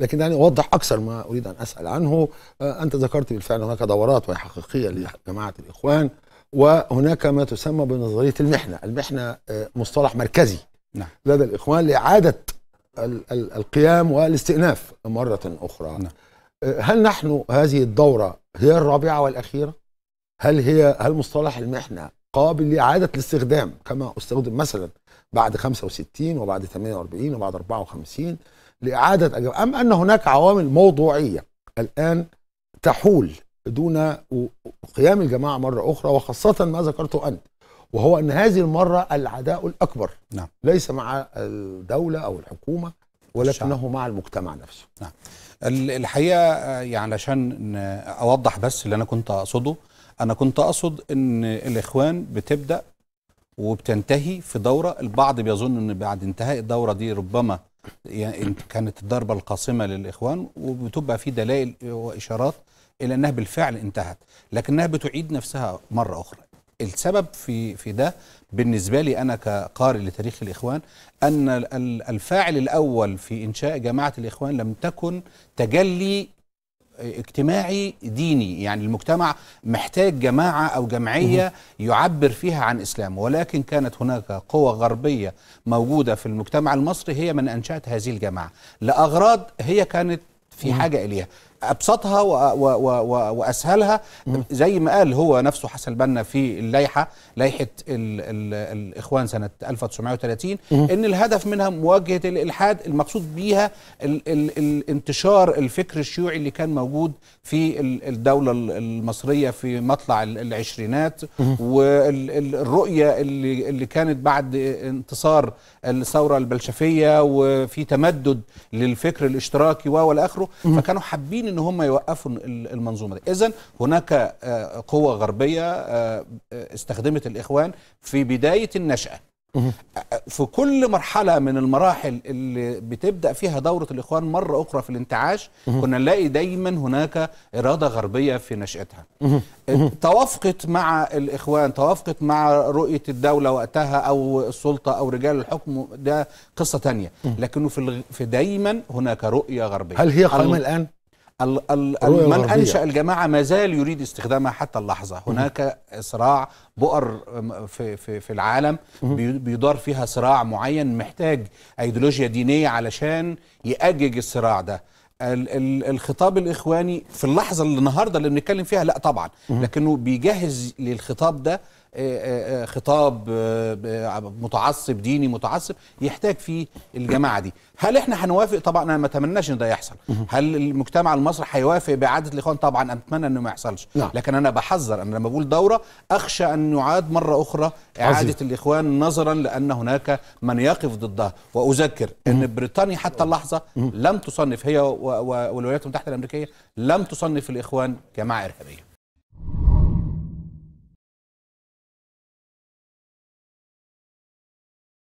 لكن يعني أوضح أكثر ما أريد أن أسأل عنه آه، أنت ذكرت بالفعل هناك دورات وهي حقيقيه لجماعة الإخوان وهناك ما تسمى بنظرية المحنة، المحنة آه، مصطلح مركزي نعم. لدى الإخوان لإعادة ال- ال- القيام والاستئناف مرة أخرى. نعم. آه، هل نحن هذه الدورة هي الرابعة والأخيرة؟ هل هي هل مصطلح المحنة قابل لإعادة الاستخدام كما أستخدم مثلا بعد 65 وبعد 48 وبعد 54 لإعادة أجو- أم أن هناك عوامل موضوعية الآن تحول دون قيام الجماعة مرة أخرى وخاصة ما ذكرته أنت وهو أن هذه المرة العداء الأكبر نعم. ليس مع الدولة أو الحكومة ولكنه مع المجتمع نفسه. ال- الحقيقة آه، يعني عشان ن- أوضح بس اللي أنا كنت أقصده أنا كنت أقصد إن الإخوان بتبدأ وبتنتهي في دورة البعض بيظن إن بعد انتهاء الدورة دي ربما يعني كانت الضربة القاصمه للإخوان وبتبقى في دلائل وإشارات إلى إنها بالفعل انتهت لكنها بتعيد نفسها مرة أخرى. السبب في في ده بالنسبة لي أنا كقارئ لتاريخ الإخوان أن ال- ال- الفاعل الأول في إنشاء جماعة الإخوان لم تكن تجلي اجتماعي ديني يعني المجتمع محتاج جماعة أو جمعية يعبر فيها عن إسلامه. ولكن كانت هناك قوة غربية موجودة في المجتمع المصري هي من أنشأت هذه الجماعة. لأغراض هي كانت في حاجة إليها. أبسطها و و و و وأسهلها. زي ما قال هو نفسه حسن البنا في اللائحة لائحة ال ال الإخوان سنة 1930 إن الهدف منها مواجهة الإلحاد المقصود بيها ال ال الانتشار الفكر الشيوعي اللي كان موجود في ال- الدولة ال- المصرية في مطلع ال- العشرينات والرؤية اللي اللي كانت بعد انتصار الثورة البلشفية وفي تمدد للفكر الاشتراكي والى اخره فكانوا حابين إن هم يوقفوا ال- المنظومة دي. اذا هناك آه، قوة غربية آه، آه، استخدمت الإخوان في بداية النشأة. في كل مرحلة من المراحل اللي بتبدأ فيها دورة الإخوان مرة أخرى في الانتعاش كنا نلاقي دايما هناك إرادة غربية في نشأتها. توافقت مع الإخوان توافقت مع رؤية الدولة وقتها أو السلطة أو رجال الحكم ده قصة تانية. لكنه في. في دايما هناك رؤية غربية. هل هي قائمة ال- الآن؟ ال ال من. أنشأ الجماعة ما زال يريد استخدامها حتى اللحظة. هناك صراع بؤر في في في العالم بي- بيدار فيها صراع معين محتاج ايديولوجيا دينية علشان يأجج الصراع ده. ال ال الخطاب الإخواني في اللحظة اللي النهارده اللي بنتكلم فيها لا طبعا لكنه بيجهز للخطاب ده خطاب آه، آه، متعصب ديني متعصب يحتاج فيه الجماعة دي. هل إحنا هنوافق؟ طبعا أنا ما أتمناش إن ده يحصل. هل المجتمع المصري هيوافق باعاده الإخوان؟ طبعا أتمنى إنه ما يحصلش. نعم. لكن أنا بحذر أنا لما بقول دورة أخشى أن يعاد مرة أخرى إعادة عظيم. الإخوان نظرا لأن هناك من يقف ضدها. وأذكر إن بريطانيا حتى اللحظة لم تصنف هي والولايات المتحدة الأمريكية لم تصنف الإخوان جماعة إرهابية.